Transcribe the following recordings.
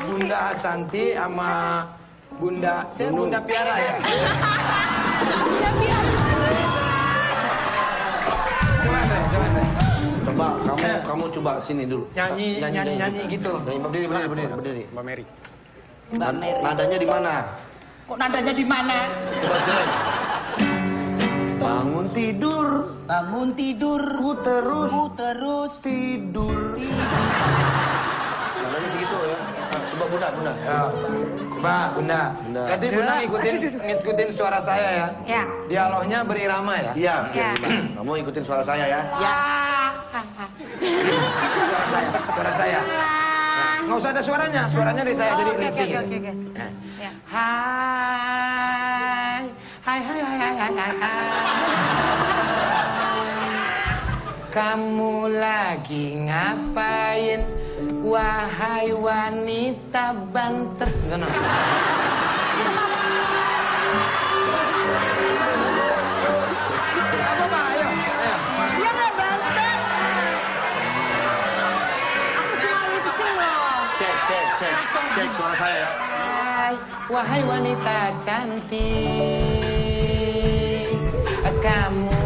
Bunda Santi sama Bunda, saya Bunda Piara ya. Udah biar. Coba coba Andre. Coba kamu kamu coba sini dulu. Nyanyi, nyanyi, nyanyi gitu. Nyanyi berdiri berdiri berdiri berdiri. Mbak Mary. Mbak Nadanya di mana? Kok nadanya di mana? Coba. Bangun tidur, Bangun tidur. ku terus Ku terus tidur. Nadanya segitu ya. Nah, Coba Ya. Coba Bunda. Bunda. Berarti Bunda ikutin ngikutin suara saya ya. Ya. Dialognya berirama ya. Iya. Ya. Kamu ikutin suara saya ya. ya. Suara saya, suara saya. Nah, nggak usah ada suaranya, suaranya dari saya jadi Oh, Oke, lip oke, oke, oke, oke. Ya. Hai, hai, hai, hai, hai, hai, hai, hai. Kamu lagi ngapain? Wahai wanita banter Sana. Apa Pak? Ayo. Ayo. Dia nggak banter. Aku cuma lip sync loh. Cek cek cek cek suara saya ya. Hai, wahai wanita cantik, kamu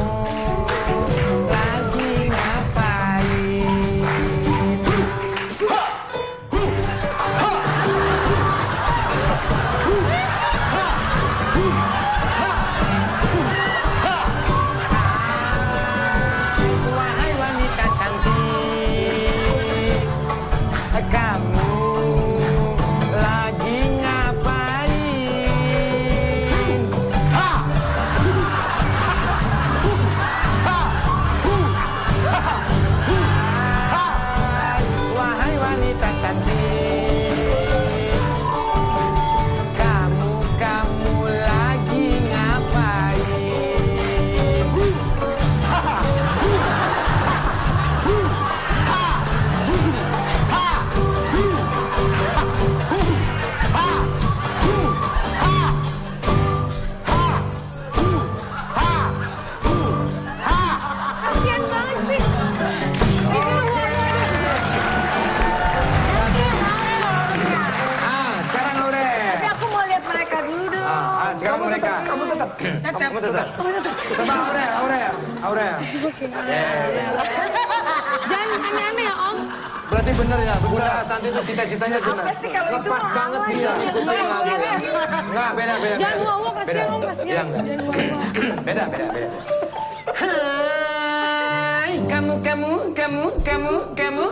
tetap. Kamu tetap. Coba Aurel, Aurel, Aurel. Jangan aneh-aneh ya Om. Berarti bener ya, Bunda Santi itu cita-citanya cina. Apa sih kalau itu Lepas banget dia. saya. Enggak, beda, beda. Jangan bawa kasihan. Om Iya, kasihan. bawa. Beda, beda, beda. Hai, kamu, kamu, kamu, kamu, kamu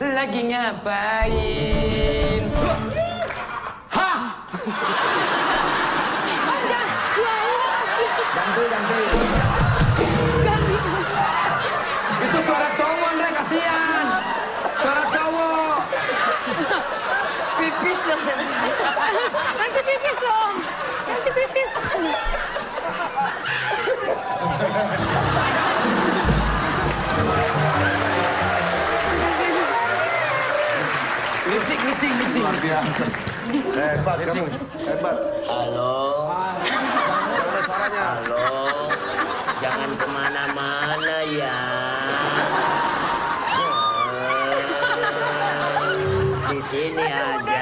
lagi ngapain? Hah! Lipsik, lipsik. Luar biasa. Hebat kamu. Hebat. Halo, Mana suaranya? halo, jangan ke mana-mana ya. Di sini aja.